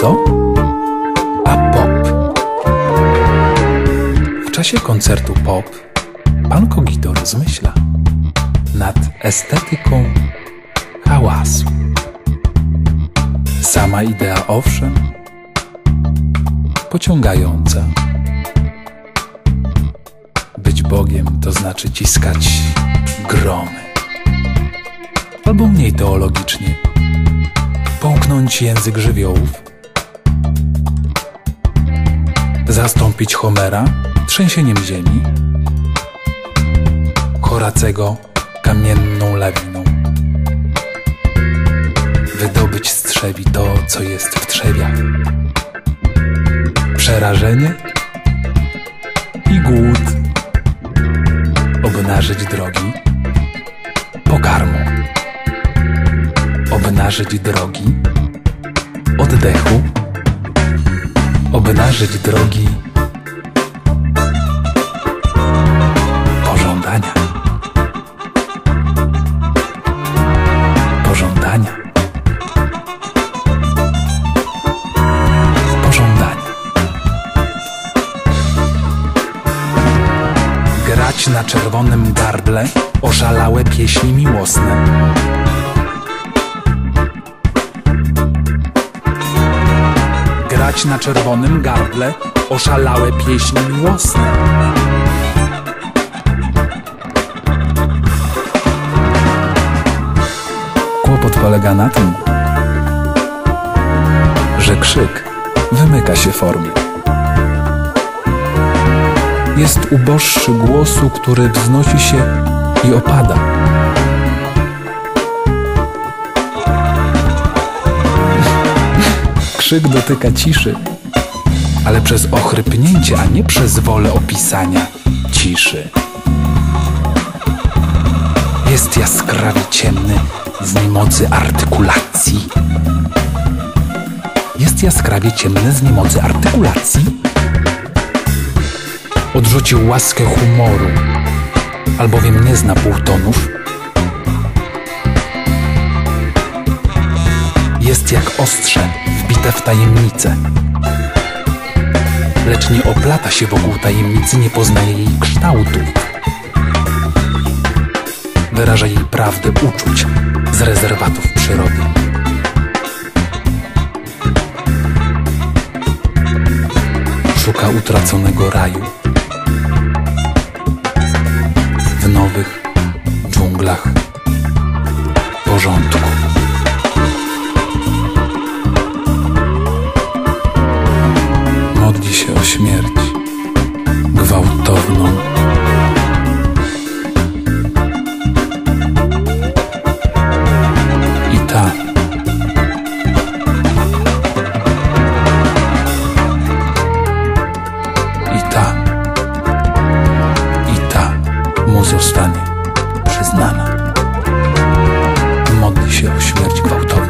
Kogito, a pop. W czasie koncertu pop pan Kogito rozmyśla nad estetyką hałasu. Sama idea owszem, pociągająca. Być Bogiem to znaczy ciskać gromy. Albo mniej teologicznie, połknąć język żywiołów, zastąpić Homera trzęsieniem ziemi, Horacego kamienną lawiną, wydobyć z trzewi to, co jest w trzewiach, przerażenie i głód, obnażyć drogi pokarmą, obnażyć drogi oddechu, obnażyć drogi pożądania. Pożądania. Pożądania. Grać na czerwonym gardle oszalałe pieśni miłosne. Na czerwonym gardle oszalałe pieśni miłosne. Kłopot polega na tym, że krzyk wymyka się formie. Jest uboższy głosu, który wznosi się i opada. Krzyk dotyka ciszy, ale przez ochrypnięcie, a nie przez wolę opisania ciszy. Jest jaskrawie ciemny z niemocy artykulacji. Jest jaskrawie ciemny z niemocy artykulacji. Odrzucił łaskę humoru, albowiem nie zna półtonów. Jest jak ostrze wbite w tajemnicę. Lecz nie oplata się wokół tajemnicy, nie poznaje jej kształtów wyraża jej prawdę uczuć z rezerwatów przyrody. Szuka utraconego raju w nowych dżunglach porządku. mu zostanie przyznana. Modli się o śmierć gwałtowną.